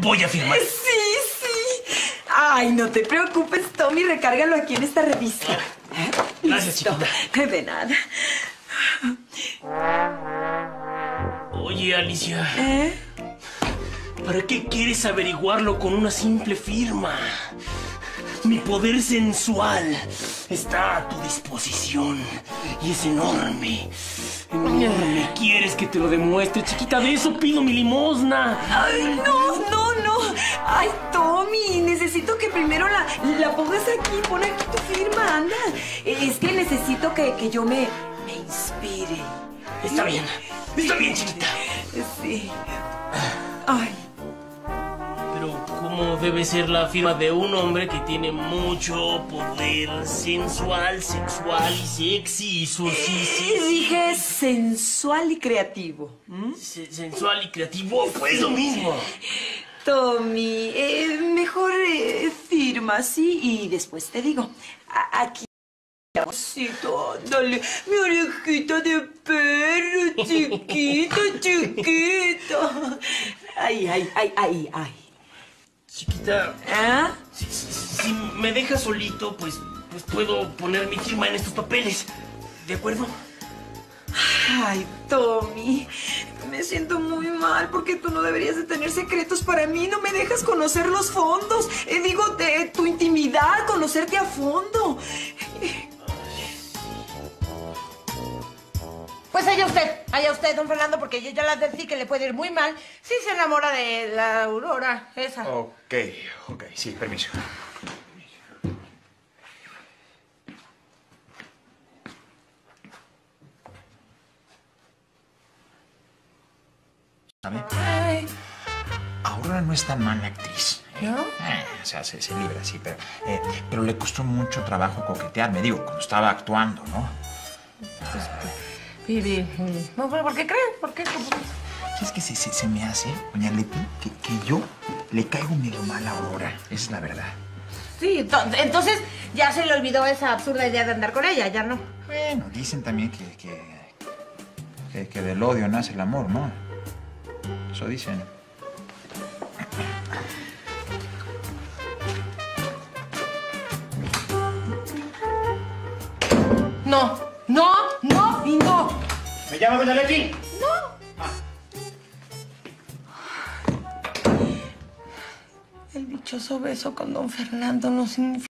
Voy a firmar. Sí, sí. Ay, no te preocupes, Tommy, recárgalo aquí en esta revista. ¿Eh? Gracias, Listo. chiquita. De nada. Oye, Alicia, ¿Eh? ¿para qué quieres averiguarlo con una simple firma? Mi poder sensual está a tu disposición y es enorme. Enorme. ¿Quieres que te lo demuestre, chiquita? De eso pido mi limosna. Ay, no, no, no. Ay, Tommy, necesito que primero la, la pongas aquí. Pon aquí tu firma, anda. Es que necesito que, que yo me, me inspire. Está bien, está bien, chiquita. Sí. Debe ser la firma de un hombre que tiene mucho poder sensual, sexual y sexy? Eso sí, sí, y dije sensual y creativo. sensual y creativo, pues lo mismo. Tommy, eh, mejor eh, firma, sí, y después te digo. A- aquí. Amorcito, dale, mi orejita de perro, chiquito, chiquito. Ay, ay, ay, ay, ay. Chiquita, ¿Ah? si, si- si me dejas solito, pues, pues puedo poner mi firma en estos papeles. ¿De acuerdo? Ay, Tommy, me siento muy mal porque tú no deberías de tener secretos para mí. No me dejas conocer los fondos. Eh, digo, de tu intimidad, conocerte a fondo. Pues allá usted, allá usted, don Fernando, porque yo ya le advertí que le puede ir muy mal si se enamora de la Aurora, esa. Ok, ok, sí, permiso. ¿Sabe? Ay, Aurora no es tan mala actriz. ¿eh? ¿No? Eh, o sea, se, se libra, sí, pero, eh, pero le costó mucho trabajo coquetear, me digo, cuando estaba actuando, ¿no? Vivi, Vivi. No, pero ¿por qué creen? ¿Por qué? ¿Sabes qué se, se, se me hace, doña Leti, que, que yo le caigo medio mal a Aurora? Esa es la verdad. Sí, to- entonces ya se le olvidó esa absurda idea de andar con ella, ya no. Bueno, dicen también que, que, que, que del odio nace el amor, ¿no? Eso dicen. No, no, no y no. ¿Me llama doña Leti? El dichoso beso con don Fernando no significa